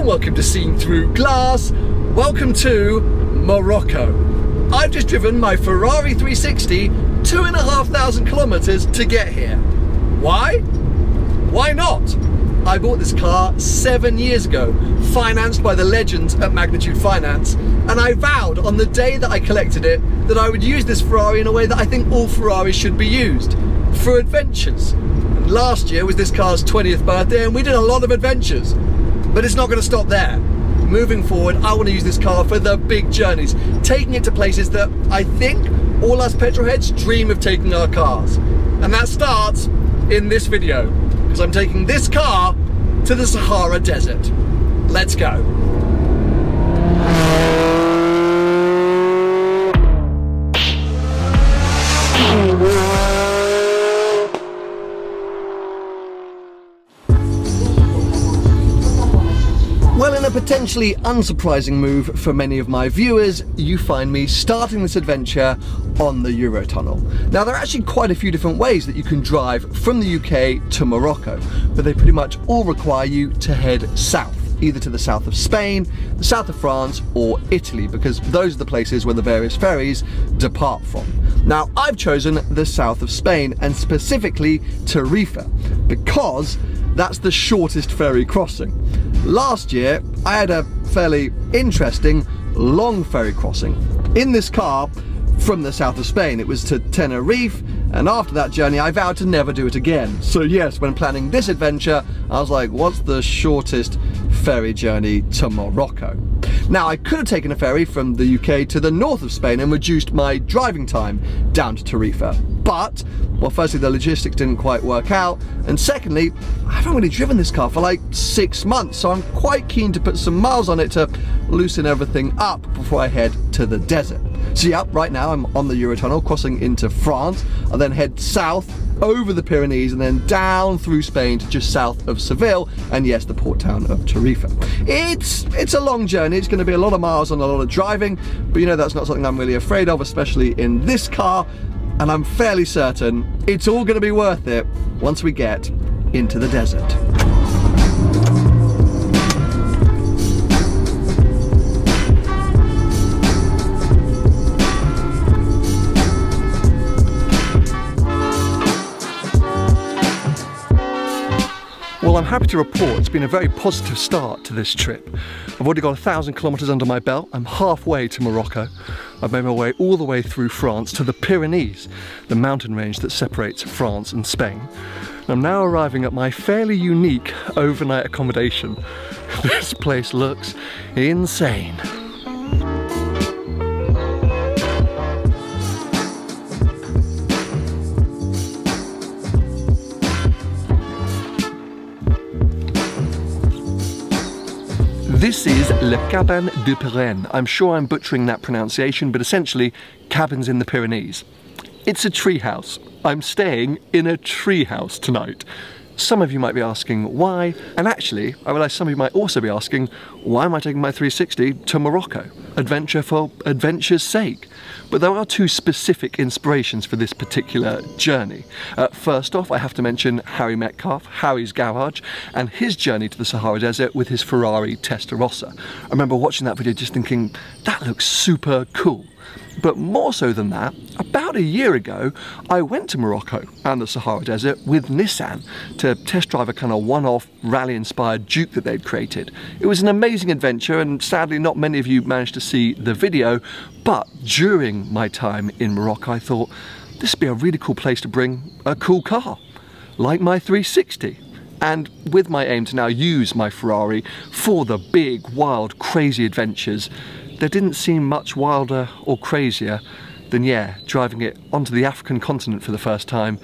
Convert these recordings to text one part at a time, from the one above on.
warm welcome to Seen Through Glass. Welcome to Morocco. I've just driven my Ferrari 360 two and a half thousand kilometers to get here. Why? Why not? I bought this car seven years ago, financed by the legends at Magnitude Finance, and I vowed on the day that I collected it that I would use this Ferrari in a way that I think all Ferraris should be used, for adventures. And last year was this car's 20th birthday and we did a lot of adventures. But it's not going to stop there. Moving forward, I want to use this car for the big journeys, taking it to places that I think all us petrolheads dream of taking our cars. And that starts in this video because I'm taking this car to the Sahara Desert. Let's go. Potentially unsurprising move for many of my viewers, you find me starting this adventure on the Eurotunnel. Now, there are actually quite a few different ways that you can drive from the UK to Morocco, but they pretty much all require you to head south either to the south of Spain, the south of France, or Italy, because those are the places where the various ferries depart from. Now, I've chosen the south of Spain, and specifically Tarifa, because that's the shortest ferry crossing. Last year, I had a fairly interesting long ferry crossing. In this car, from the south of Spain. It was to Tenerife, and after that journey, I vowed to never do it again. So yes, when planning this adventure, I was like, what's the shortest ferry journey to Morocco? Now, I could have taken a ferry from the UK to the north of Spain and reduced my driving time down to Tarifa. But, well, firstly, the logistics didn't quite work out, and secondly, I haven't really driven this car for like six months, so I'm quite keen to put some miles on it to loosen everything up before I head to the desert. So yeah, right now I'm on the Eurotunnel crossing into France. I'll then head south over the Pyrenees and then down through Spain to just south of Seville and yes, the port town of Tarifa. It's, it's a long journey. It's going to be a lot of miles and a lot of driving, but you know that's not something I'm really afraid of, especially in this car. And I'm fairly certain it's all going to be worth it once we get into the desert. I'm happy to report it's been a very positive start to this trip. I've already got a thousand kilometers under my belt. I'm halfway to Morocco. I've made my way all the way through France to the Pyrenees, the mountain range that separates France and Spain. I'm now arriving at my fairly unique overnight accommodation. This place looks insane. This is Le Caban de Pyrennes. I'm sure I'm butchering that pronunciation, but essentially, cabins in the Pyrenees. It's a treehouse. I'm staying in a treehouse tonight. Some of you might be asking why, and actually, I realise some of you might also be asking, why am I taking my 360 to Morocco? Adventure for adventure's sake. But there are two specific inspirations for this particular journey. Uh, first off, I have to mention Harry Metcalf, Harry's Garage, and his journey to the Sahara Desert with his Ferrari Testarossa. I remember watching that video just thinking, that looks super cool. But more so than that, about a year ago, I went to Morocco and the Sahara Desert with Nissan to test drive a kind of one-off rally-inspired Juke that they'd created. It was an amazing adventure and sadly not many of you managed to see the video, but during my time in Morocco I thought this would be a really cool place to bring a cool car, like my 360 and with my aim to now use my Ferrari for the big, wild, crazy adventures there didn't seem much wilder or crazier than, yeah, driving it onto the African continent for the first time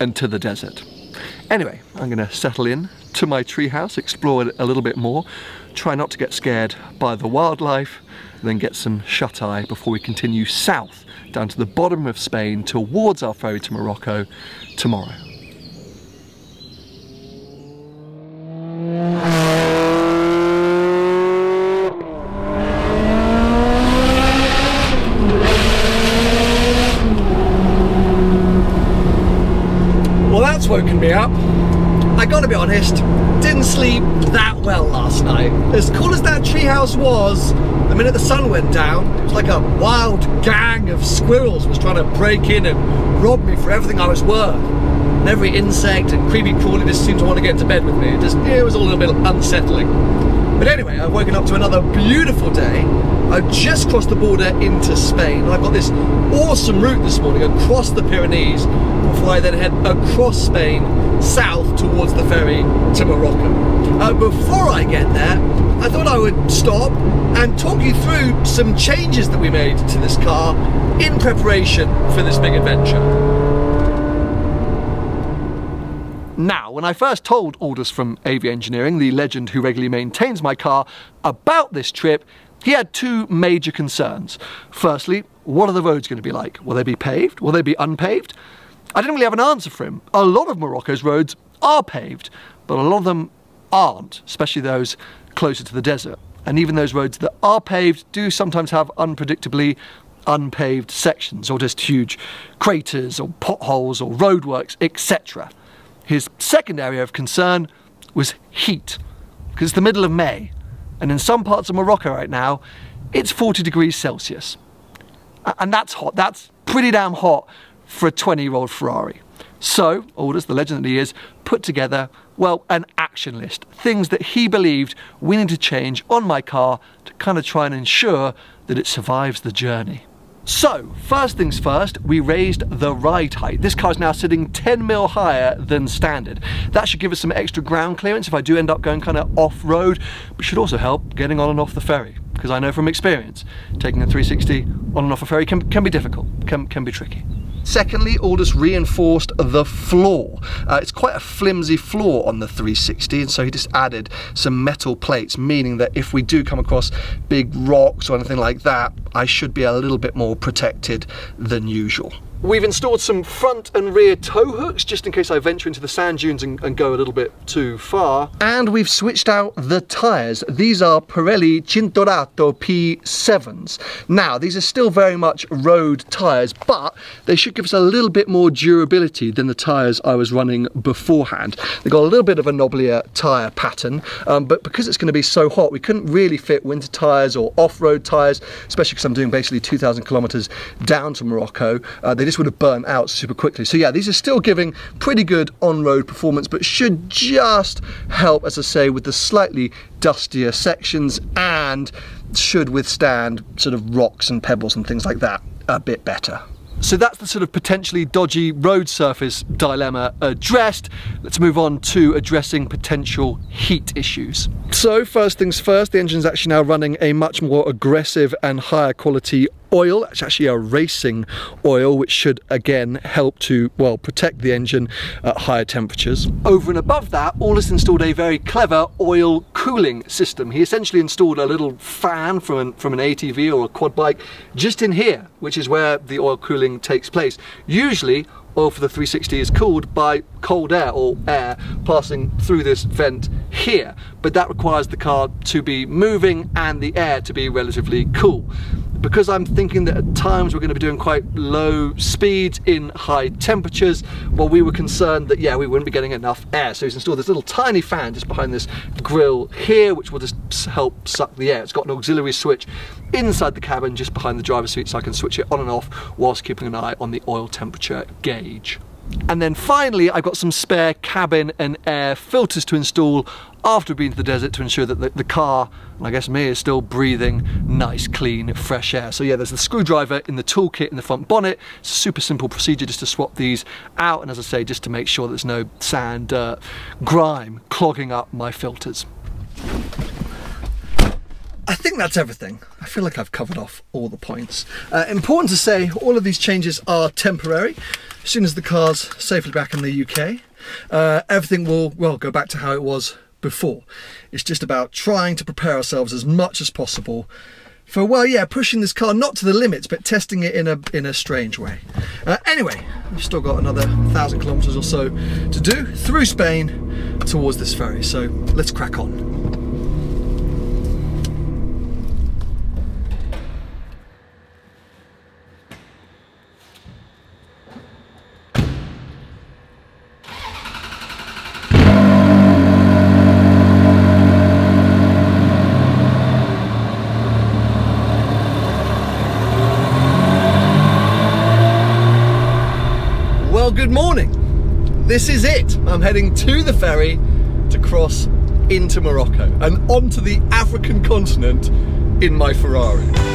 and to the desert. Anyway, I'm gonna settle in to my treehouse, explore it a little bit more, try not to get scared by the wildlife, then get some shut-eye before we continue south down to the bottom of Spain towards our ferry to Morocco tomorrow. woken me up. I gotta be honest, didn't sleep that well last night. As cool as that treehouse was, the minute the sun went down, it was like a wild gang of squirrels was trying to break in and rob me for everything I was worth. And every insect and creepy crawly just seemed to want to get into bed with me. It just it was all a little bit unsettling. But anyway, I've woken up to another beautiful day. I've just crossed the border into Spain. I've got this awesome route this morning across the Pyrenees before I then head across Spain south towards the ferry to Morocco. Uh, before I get there, I thought I would stop and talk you through some changes that we made to this car in preparation for this big adventure. Now, when I first told Aldous from AV Engineering, the legend who regularly maintains my car, about this trip, he had two major concerns. Firstly, what are the roads going to be like? Will they be paved? Will they be unpaved? I didn't really have an answer for him. A lot of Morocco's roads are paved, but a lot of them aren't, especially those closer to the desert. And even those roads that are paved do sometimes have unpredictably unpaved sections or just huge craters or potholes or roadworks, etc. His second area of concern was heat, because it's the middle of May, and in some parts of Morocco right now, it's 40 degrees Celsius. And that's hot, that's pretty damn hot for a 20 year old Ferrari. So, Aldous, the legend that he is, put together, well, an action list. Things that he believed we need to change on my car to kind of try and ensure that it survives the journey. So, first things first, we raised the ride height. This car is now sitting 10 mil higher than standard. That should give us some extra ground clearance if I do end up going kind of off-road, but should also help getting on and off the ferry. Because I know from experience, taking a 360 on and off a ferry can, can be difficult, can, can be tricky. Secondly, Aldous reinforced the floor. Uh, it's quite a flimsy floor on the 360 and so he just added some metal plates, meaning that if we do come across big rocks or anything like that, I should be a little bit more protected than usual. We've installed some front and rear tow hooks just in case I venture into the sand dunes and, and, go a little bit too far. And we've switched out the tyres. These are Pirelli Cinturato P7s. Now, these are still very much road tyres, but they should give us a little bit more durability than the tyres I was running beforehand. They've got a little bit of a knobblier tyre pattern, um, but because it's going to be so hot, we couldn't really fit winter tyres or off-road tyres, especially because I'm doing basically 2,000 kilometres down to Morocco. Uh, they just would have burnt out super quickly. So yeah, these are still giving pretty good on-road performance, but should just help, as I say, with the slightly dustier sections and should withstand sort of rocks and pebbles and things like that a bit better. So that's the sort of potentially dodgy road surface dilemma addressed. Let's move on to addressing potential heat issues. So first things first, the engine's actually now running a much more aggressive and higher quality oil. It's actually a racing oil, which should again help to, well, protect the engine at higher temperatures. Over and above that, Aldous installed a very clever oil cooling system. He essentially installed a little fan from an, from an ATV or a quad bike just in here, which is where the oil cooling takes place. Usually, oil for the 360 is cooled by cold air or air passing through this vent here but that requires the car to be moving and the air to be relatively cool because I'm thinking that at times we're going to be doing quite low speeds in high temperatures, well, we were concerned that, yeah, we wouldn't be getting enough air. So he's installed this little tiny fan just behind this grill here, which will just help suck the air. It's got an auxiliary switch inside the cabin just behind the driver's seat so I can switch it on and off whilst keeping an eye on the oil temperature gauge. And then finally, I've got some spare cabin and air filters to install after being to the desert to ensure that the, the, car, and I guess me, is still breathing nice, clean, fresh air. So yeah, there's the screwdriver in the toolkit in the front bonnet. It's a super simple procedure just to swap these out. And as I say, just to make sure there's no sand, dirt, grime clogging up my filters. I think that's everything. I feel like I've covered off all the points. Uh, important to say, all of these changes are temporary. As soon as the car's safely back in the UK, uh, everything will, well, go back to how it was before. It's just about trying to prepare ourselves as much as possible for, well, yeah, pushing this car not to the limits, but testing it in a, in a strange way. Uh, anyway, we've still got another thousand kilometers or so to do through Spain towards this ferry. So let's crack on. This is it. I'm heading to the ferry to cross into Morocco and onto the African continent in my Ferrari.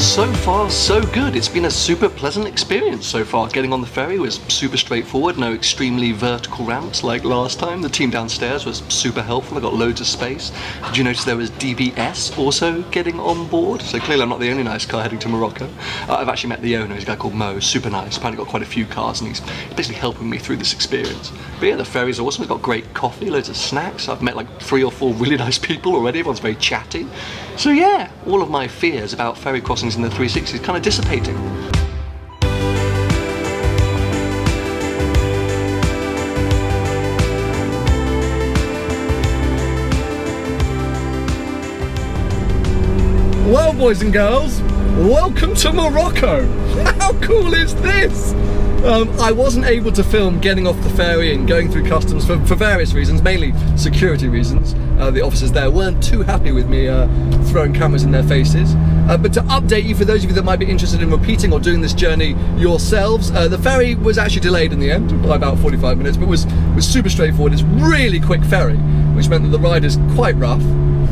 So far, so good. It's been a super pleasant experience so far. Getting on the ferry was super straightforward, no extremely vertical ramps like last time. The team downstairs was super helpful, I got loads of space. Did you notice there was DBS also getting on board? So clearly I'm not the only nice car heading to Morocco. Uh, I've actually met the owner, he's a guy called Mo, super nice. Apparently got quite a few cars and he's basically helping me through this experience. But yeah, the ferry's awesome, it's got great coffee, loads of snacks. I've met like three or four really nice people already, everyone's very chatty. So yeah, all of my fears about ferry crossings in the 360 is kind of dissipating. Well, boys and girls, welcome to Morocco. How cool is this? Um, I wasn't able to film getting off the ferry and going through customs for, for various reasons, mainly security reasons. Uh, the officers there weren't too happy with me uh, throwing cameras in their faces. Uh, but to update you, for those of you that might be interested in repeating or doing this journey yourselves, uh, the ferry was actually delayed in the end by about 45 minutes, but was, was super straightforward. It's really quick ferry, which meant that the ride is quite rough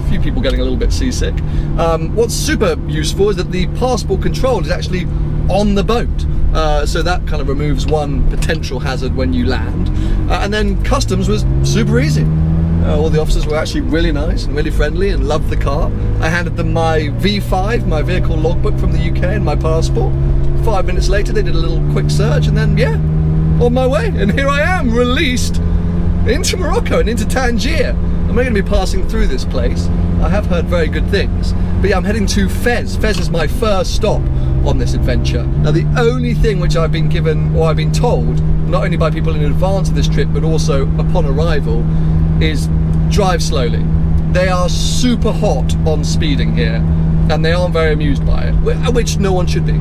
few people getting a little bit seasick. Um, what's super useful is that the passport control is actually on the boat. Uh, so that kind of removes one potential hazard when you land. Uh, and then customs was super easy. Uh, all the officers were actually really nice and really friendly and loved the car. I handed them my V5, my vehicle logbook from the UK and my passport. Five minutes later they did a little quick search and then yeah, on my way. And here I am, released into Morocco and into Tangier. I'm going to be passing through this place. I have heard very good things. But yeah, I'm heading to Fez. Fez is my first stop on this adventure. Now the only thing which I've been given, or I've been told, not only by people in advance of this trip, but also upon arrival, is drive slowly. They are super hot on speeding here, and they aren't very amused by it, which no one should be.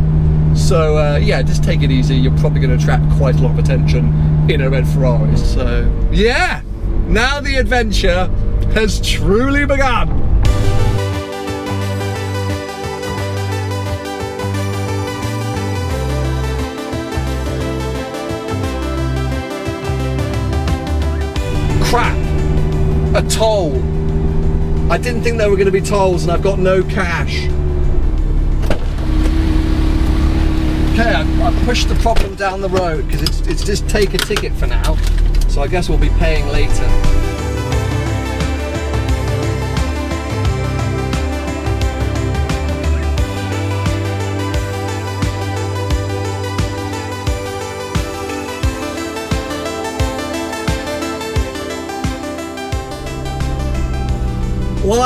So uh, yeah, just take it easy. You're probably going to attract quite a lot of attention in a red Ferrari. So yeah, now the adventure has truly begun. A toll. I didn't think there were going to be tolls and I've got no cash. Okay, I, I pushed the problem down the road because it's, it's just take a ticket for now. So I guess we'll be paying later.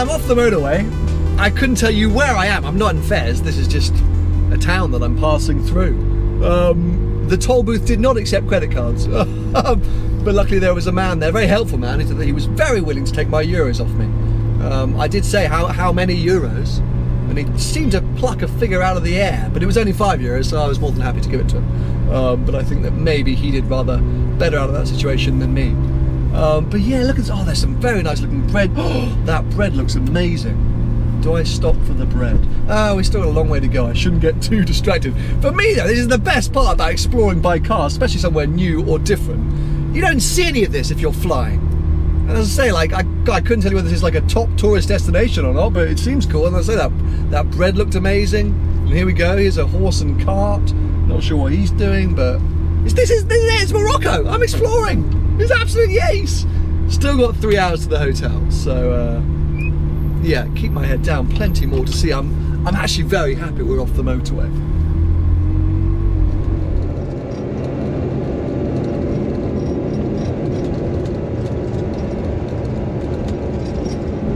I'm off the motorway, I couldn't tell you where I am. I'm not in Fez, this is just a town that I'm passing through. Um, the toll booth did not accept credit cards, but luckily there was a man there, very helpful man, he was very willing to take my euros off me. Um, I did say how, how many euros, and he seemed to pluck a figure out of the air, but it was only five euros, so I was more than happy to give it to him. Um, but I think that maybe he did rather better out of that situation than me. Um, but yeah, look at oh, there's some very nice looking bread. that bread looks amazing. Do I stop for the bread? Oh, we still got a long way to go. I shouldn't get too distracted. For me, though, this is the best part about exploring by car, especially somewhere new or different. You don't see any of this if you're flying. And as I say, like I, I couldn't tell you whether this is like a top tourist destination or not, but it seems cool. And I say that that bread looked amazing. And here we go. Here's a horse and cart. Not sure what he's doing, but this is this is Morocco. I'm exploring. It's absolute ace. Still got three hours to the hotel, so uh, yeah, keep my head down. Plenty more to see. I'm I'm actually very happy we're off the motorway.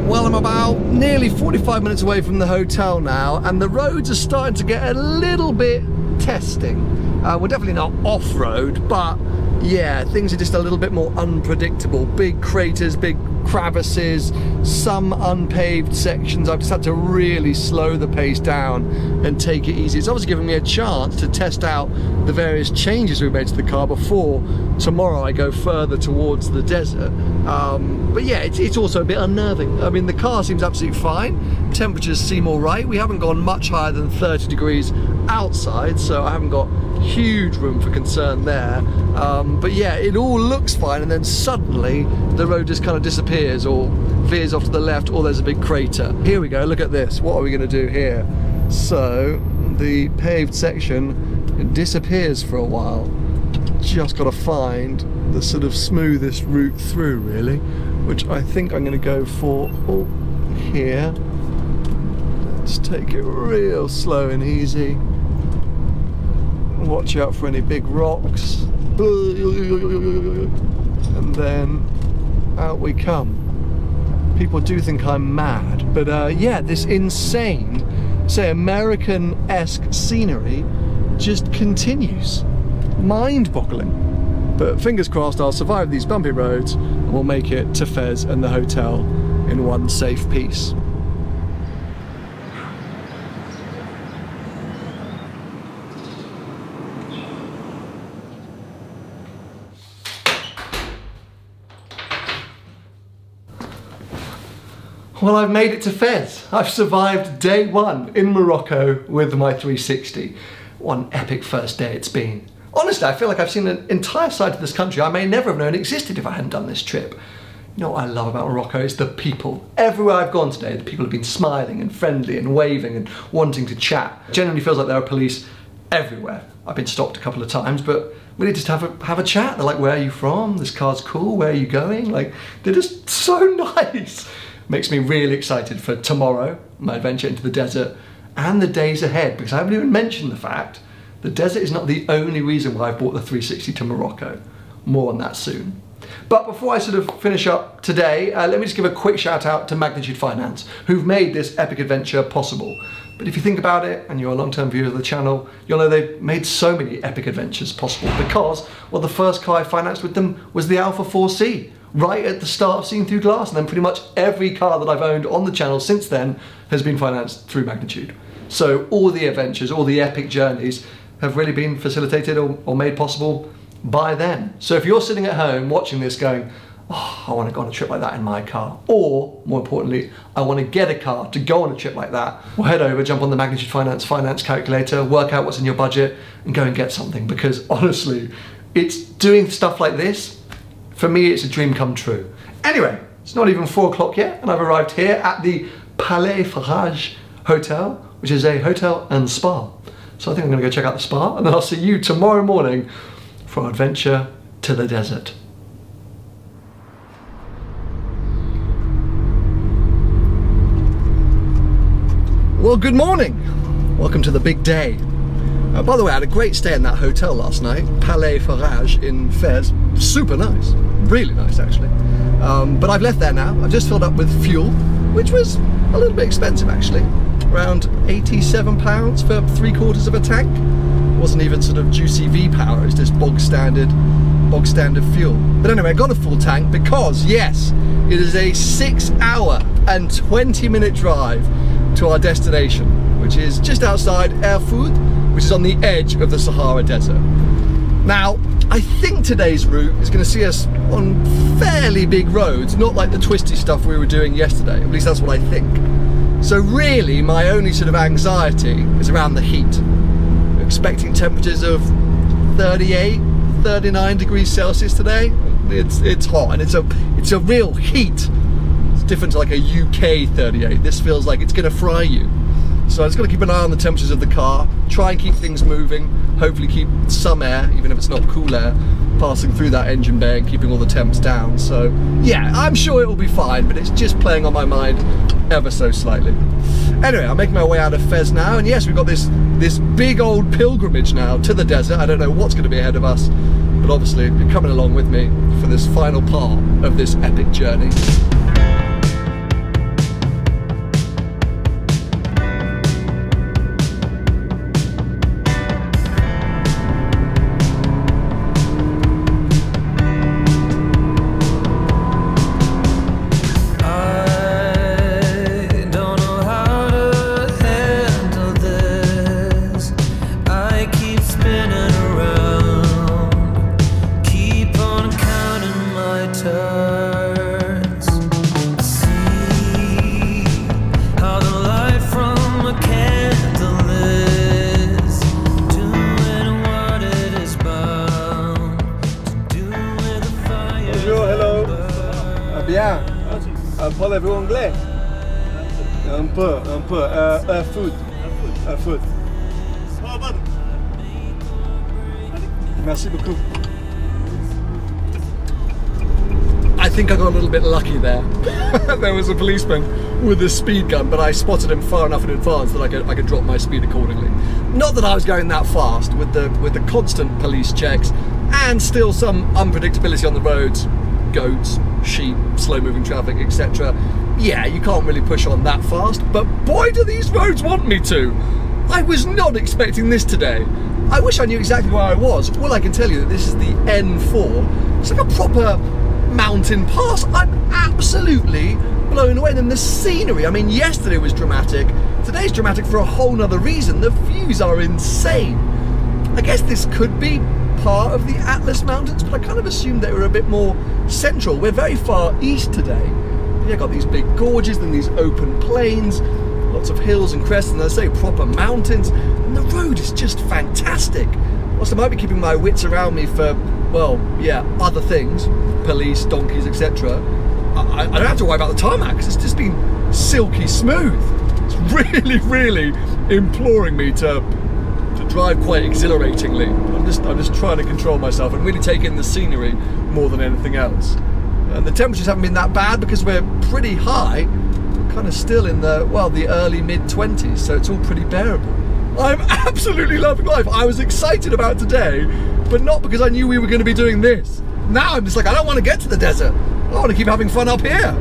Well, I'm about nearly 45 minutes away from the hotel now, and the roads are starting to get a little bit testing. Uh, we're definitely not off-road, but yeah, things are just a little bit more unpredictable. Big craters, big crevices, some unpaved sections. I've just had to really slow the pace down and take it easy. It's obviously given me a chance to test out the various changes we made to the car before tomorrow I go further towards the desert. Um, but yeah, it's, it's also a bit unnerving. I mean, the car seems absolutely fine. Temperatures seem all right. We haven't gone much higher than 30 degrees outside, so I haven't got huge room for concern there. Um, but yeah, it all looks fine, and then suddenly the road just kind of disappears or veers off to the left, or there's a big crater. Here we go, look at this. What are we going to do here? So, the paved section disappears for a while. Just got to find the sort of smoothest route through, really, which I think I'm going to go for oh, here. Let's take it real slow and easy. Watch out for any big rocks. And then out we come. People do think I'm mad, but uh, yeah, this insane, say American-esque scenery just continues. Mind-boggling. But fingers crossed I'll survive these bumpy roads and we'll make it to Fez and the hotel in one safe piece. Well, I've made it to Fez. I've survived day one in Morocco with my 360. What an epic first day it's been. Honestly, I feel like I've seen an entire side of this country I may never have known existed if I hadn't done this trip. You know what I love about Morocco is the people. Everywhere I've gone today, the people have been smiling and friendly and waving and wanting to chat. Generally feels like there are police everywhere. I've been stopped a couple of times, but we need just have a have a chat. They're like, "Where are you from? This car's cool. Where are you going?" Like, they're just so nice makes me really excited for tomorrow, my adventure into the desert, and the days ahead, because I haven't even mentioned the fact the desert is not the only reason why I bought the 360 to Morocco. More on that soon. But before I sort of finish up today, uh, let me just give a quick shout out to Magnitude Finance, who've made this epic adventure possible. But if you think about it, and you're a long-term viewer of the channel, you'll know they've made so many epic adventures possible because, well, the first car I financed with them was the Alfa 4C, right at the start of Seen Through Glass, and then pretty much every car that I've owned on the channel since then has been financed through Magnitude. So all the adventures, all the epic journeys have really been facilitated or, or made possible by them. So if you're sitting at home watching this going, oh, I want to go on a trip like that in my car. Or, more importantly, I want to get a car to go on a trip like that. Well, head over, jump on the Magnitude Finance finance calculator, work out what's in your budget, and go and get something. Because honestly, it's doing stuff like this for me, it's a dream come true. Anyway, it's not even four o'clock yet, and I've arrived here at the Palais Faraj Hotel, which is a hotel and spa. So I think I'm gonna go check out the spa, and then I'll see you tomorrow morning for our adventure to the desert. Well, good morning. Welcome to the big day. Uh, by the way, I had a great stay in that hotel last night, Palais Faraj in Fez. Super nice, really nice actually. Um, but I've left there now. I've just filled up with fuel, which was a little bit expensive actually. Around 87 pounds for three quarters of a tank. It wasn't even sort of juicy V-power, it's just bog standard, bog standard fuel. But anyway, I got a full tank because yes, it is a six hour and 20 minute drive to our destination, which is just outside Erfoud, which is on the edge of the Sahara Desert. Now, I think today's route is going to see us on fairly big roads, not like the twisty stuff we were doing yesterday, at least that's what I think. So really, my only sort of anxiety is around the heat. We're expecting temperatures of 38, 39 degrees Celsius today. It's it's hot and it's a it's a real heat. It's different to like a UK 38. This feels like it's going to fry you. So I just got to keep an eye on the temperatures of the car, try and keep things moving, hopefully keep some air, even if it's not cool air, passing through that engine bay and keeping all the temps down. So yeah, I'm sure it will be fine, but it's just playing on my mind ever so slightly. Anyway, I'm making my way out of Fez now, and yes, we've got this, this big old pilgrimage now to the desert. I don't know what's going to be ahead of us, but obviously you're coming along with me for this final part of this epic journey. Bit lucky there. there was a policeman with a speed gun, but I spotted him far enough in advance that I could I could drop my speed accordingly. Not that I was going that fast with the with the constant police checks and still some unpredictability on the roads, goats, sheep, slow moving traffic, etc. Yeah, you can't really push on that fast, but boy do these roads want me to. I was not expecting this today. I wish I knew exactly where I was. All I can tell you that this is the N4. It's like a proper mountain pass. I'm absolutely blown away. And the scenery, I mean, yesterday was dramatic. Today's dramatic for a whole nother reason. The views are insane. I guess this could be part of the Atlas Mountains, but I kind of assumed they were a bit more central. We're very far east today. You've got these big gorges and these open plains, lots of hills and crests, and I say proper mountains. And the road is just fantastic. Whilst I might be keeping my wits around me for, well, yeah, other things, police, donkeys, etc., I, I don't have to worry about the tarmac because it's just been silky smooth. It's really, really imploring me to to drive quite exhilaratingly. I'm just I'm just trying to control myself and really take in the scenery more than anything else. And the temperatures haven't been that bad because we're pretty high, kind of still in the well the early mid 20s, so it's all pretty bearable. I'm absolutely loving life. I was excited about today, but not because I knew we were going to be doing this. Now I'm just like I don't want to get to the desert. I want to keep having fun up here.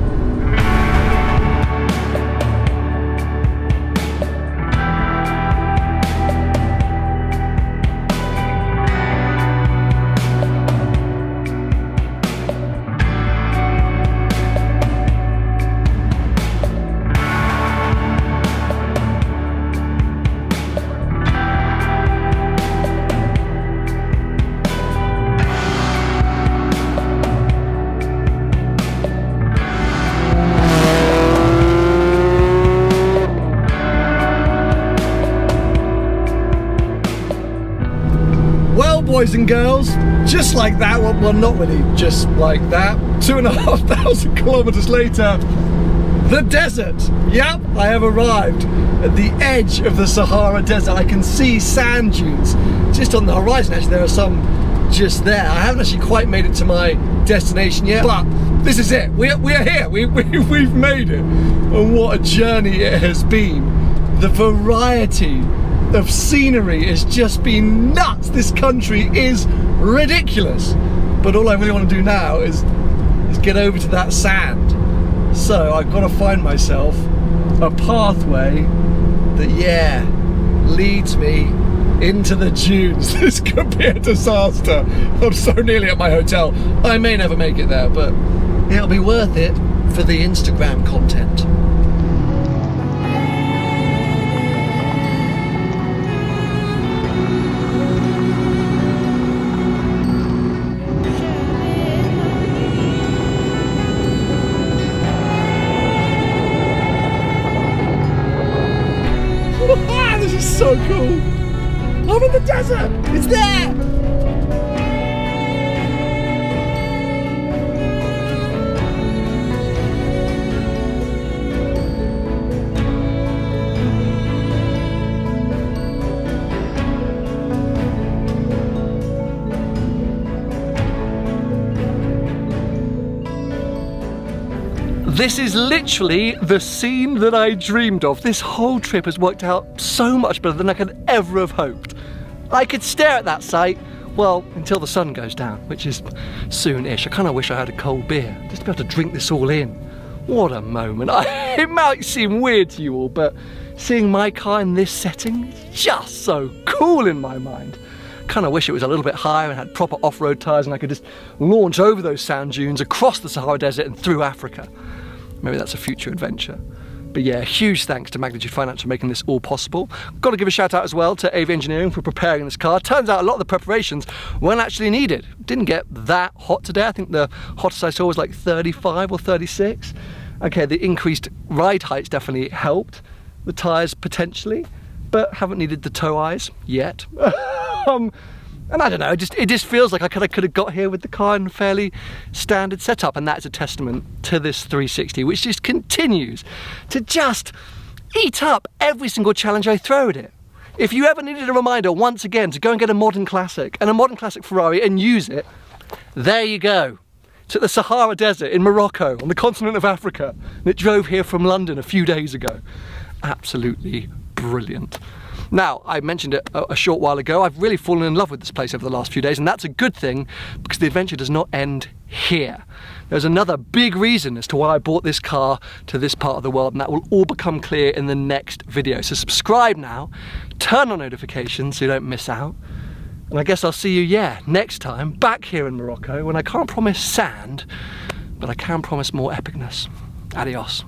Boys and girls, just like that, well, not really just like that, two and a half thousand kilometers later, the desert. Yep, I have arrived at the edge of the Sahara Desert. I can see sand dunes just on the horizon. Actually, there are some just there. I haven't actually quite made it to my destination yet, but this is it. We are, we are here. We, we, we've made it. And what a journey it has been. The variety of scenery has just been nuts. This country is ridiculous. But all I really want to do now is, is get over to that sand. So I've got to find myself a pathway that, yeah, leads me into the dunes. This could be a disaster. I'm so nearly at my hotel. I may never make it there, but it'll be worth it for the Instagram content. The desert. It's there. This is literally the scene that I dreamed of. This whole trip has worked out so much better than I could ever have hoped. I could stare at that sight, well, until the sun goes down, which is soon-ish. I kind of wish I had a cold beer, just to be able to drink this all in. What a moment. I, it might seem weird to you all, but seeing my car in this setting is just so cool in my mind. Kind of wish it was a little bit higher and had proper off-road tyres and I could just launch over those sand dunes across the Sahara Desert and through Africa. Maybe that's a future adventure. But yeah, huge thanks to Magnitude Finance for making this all possible. Got to give a shout out as well to AV Engineering for preparing this car. Turns out a lot of the preparations weren't actually needed. Didn't get that hot today. I think the hottest I saw was like 35 or 36. Okay, the increased ride heights definitely helped. The tyres potentially, but haven't needed the tow eyes yet. um, And I don't know, it just, it just feels like I could, I could have got here with the car in fairly standard setup. And that's a testament to this 360, which just continues to just eat up every single challenge I throw at it. If you ever needed a reminder once again to go and get a modern classic and a modern classic Ferrari and use it, there you go. It's at the Sahara Desert in Morocco on the continent of Africa. And it drove here from London a few days ago. Absolutely brilliant. Now, I mentioned it a, a, short while ago, I've really fallen in love with this place over the last few days, and that's a good thing because the adventure does not end here. There's another big reason as to why I bought this car to this part of the world, and that will all become clear in the next video. So subscribe now, turn on notifications so you don't miss out, and I guess I'll see you, yeah, next time, back here in Morocco, when I can't promise sand, but I can promise more epicness. Adios.